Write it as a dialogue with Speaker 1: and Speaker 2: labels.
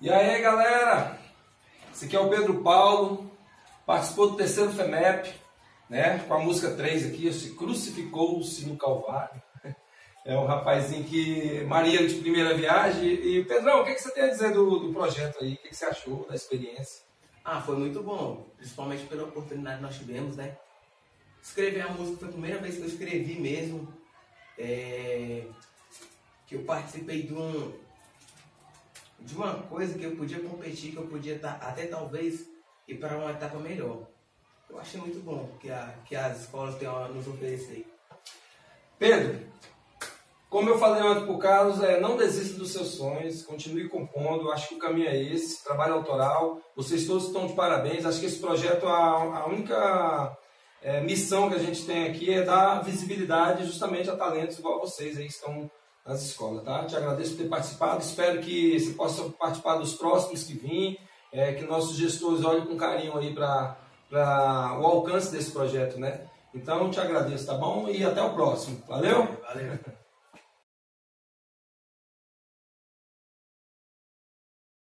Speaker 1: E aí, galera? Esse aqui é o Pedro Paulo, participou do terceiro FEMEP, né? Com a música 3 aqui, se crucificou-se no Calvário. É um rapazinho que. Maria de primeira viagem. E Pedrão, o que, você tem a dizer do, do projeto aí? O que, que você achou da experiência?
Speaker 2: Ah, foi muito bom, principalmente pela oportunidade que nós tivemos, né? Escrever a música foi a primeira vez que eu escrevi mesmo. É... Que eu participei de um, de uma coisa que eu podia competir, que eu podia tá, até talvez ir para uma etapa melhor. Eu achei muito bom que, a, que as escolas têm a nos oferecer.
Speaker 1: Pedro, como eu falei antes para o Carlos, é, não desista dos seus sonhos, continue compondo, acho que o caminho é esse, trabalho autoral, vocês todos estão de parabéns, acho que esse projeto, a, a única é, missão que a gente tem aqui é dar visibilidade justamente a talentos igual a vocês aí que estão nas escolas, tá? Te agradeço por ter participado, espero que você possa participar dos próximos que vêm, é, que nossos gestores olhem com carinho aí para o alcance desse projeto, né? Então, te agradeço, tá bom? E até o próximo. Valeu?
Speaker 2: Valeu.